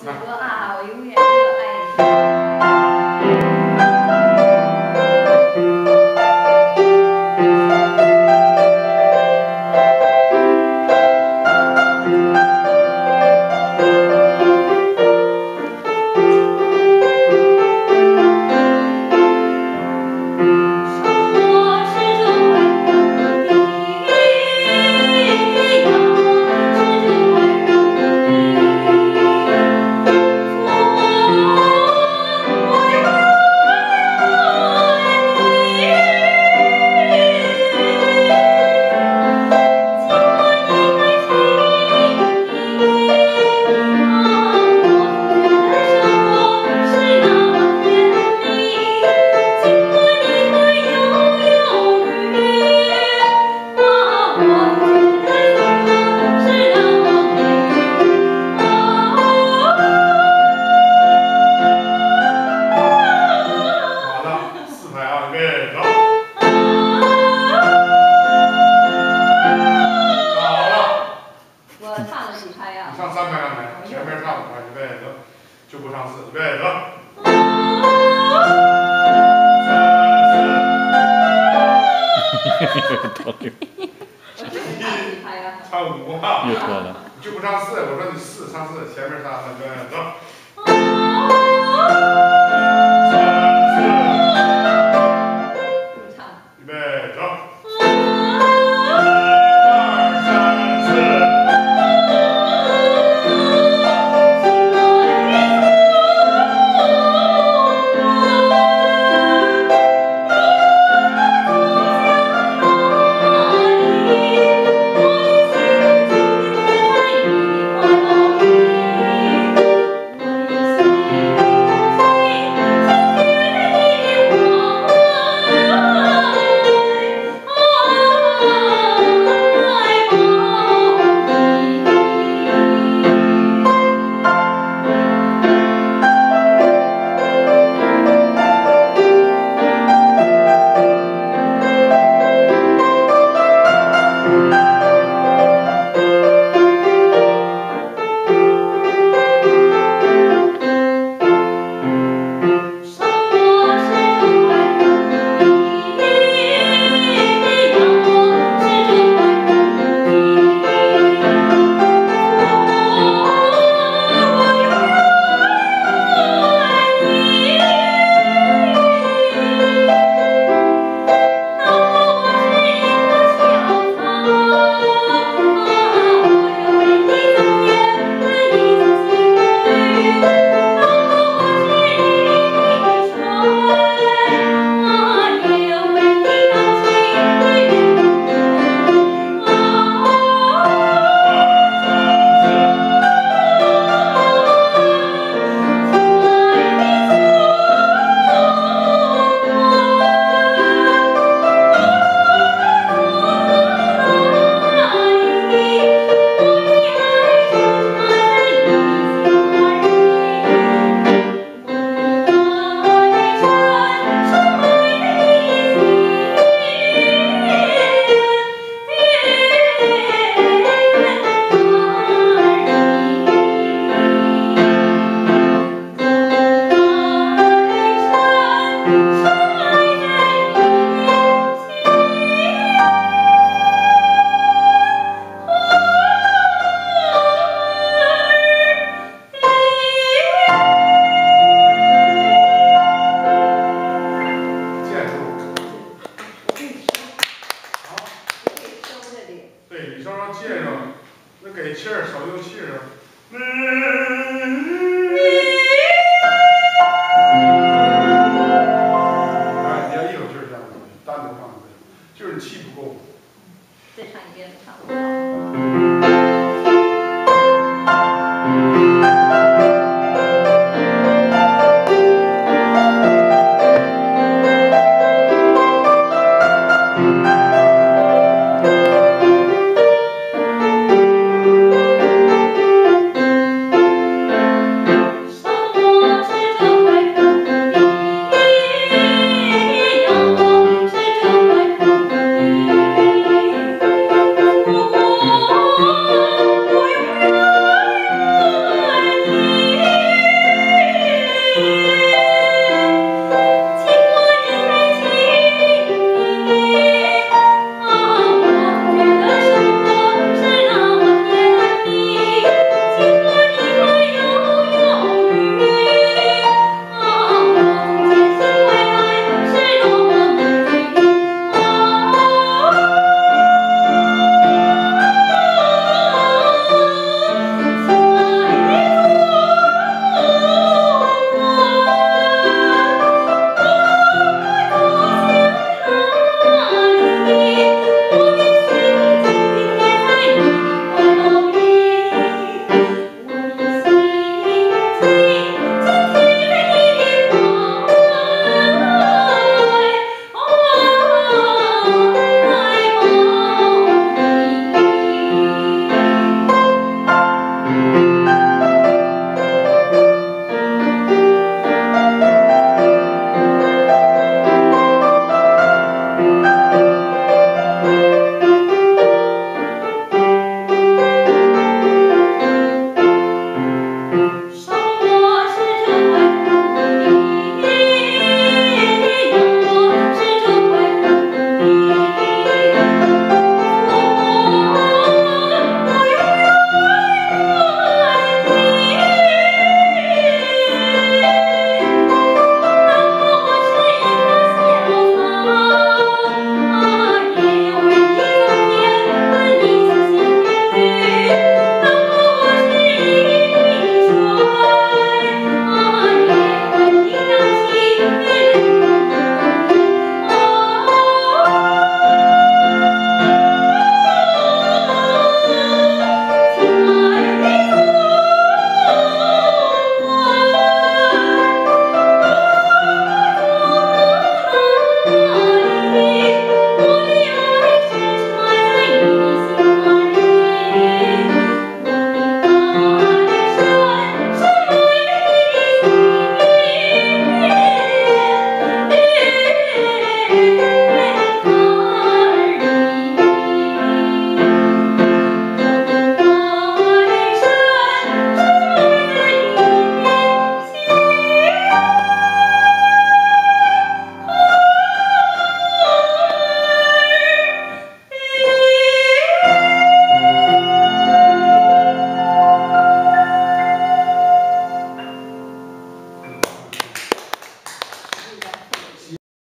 子哥啊，我永远。我唱了几拍呀你？上三拍刚才，前面唱五拍，预备走，就不唱四，预备走。三我只能唱几拍呀？四，唱五啊，又错了。就不唱四，我说你四唱四，前面唱三，预备走。稍稍借上，那给气儿，少用气儿。嗯气不够，再唱一遍，唱不好。